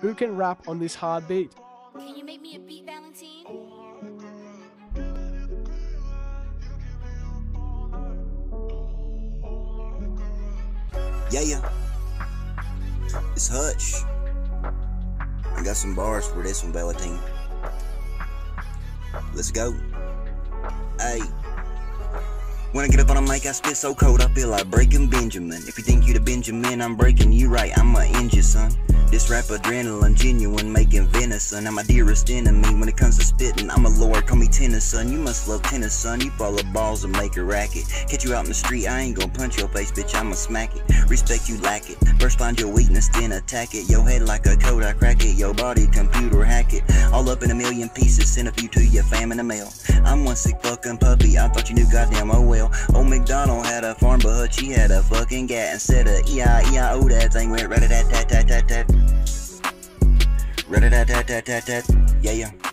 Who can rap on this hard beat? Can you make me a beat, Valentin? Yeah, yeah. It's Hutch. I got some bars for this one, Valentin. Let's go. Hey. When I get up on a mic, I spit so cold, I feel like breaking Benjamin. If you think you the Benjamin, I'm breaking you right, I'ma end you, son. This rap adrenaline, genuine, making venison. I'm my dearest enemy when it comes to spitting. I'm a lord, call me Tennyson. You must love tennis, son. You follow balls and make a racket. Catch you out in the street, I ain't gonna punch your face, bitch. I'ma smack it. Respect you, lack it. First find your weakness, then attack it. Your head like a code, I crack it. Your body, computer, hack it. All up in a million pieces, send a few to your fam in the mail. I'm one sick fucking puppy, I thought you knew goddamn oh well. Old McDonald had a farm, but she had a fucking gat. Instead of E-I-E-I-O, that thing went rat-a-tat-tat-tat-tat-tat. Rat-a-tat-tat-tat-tat. Yeah, yeah.